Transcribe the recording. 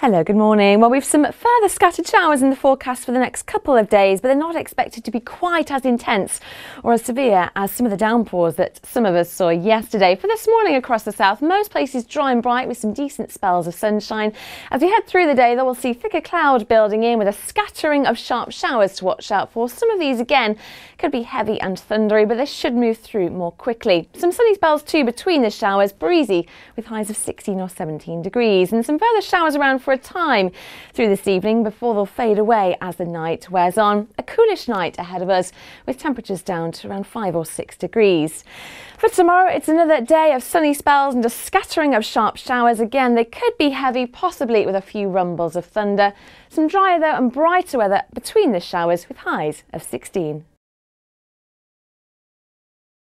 Hello, good morning. Well, we've some further scattered showers in the forecast for the next couple of days, but they're not expected to be quite as intense or as severe as some of the downpours that some of us saw yesterday. For this morning across the south, most places dry and bright with some decent spells of sunshine. As we head through the day, though, we'll see thicker cloud building in with a scattering of sharp showers to watch out for. Some of these, again, could be heavy and thundery, but they should move through more quickly. Some sunny spells too between the showers, breezy with highs of 16 or 17 degrees, and some further showers around for for a time through this evening before they'll fade away as the night wears on. A coolish night ahead of us with temperatures down to around 5 or 6 degrees. For tomorrow, it's another day of sunny spells and a scattering of sharp showers. Again, they could be heavy, possibly with a few rumbles of thunder. Some drier though and brighter weather between the showers with highs of 16.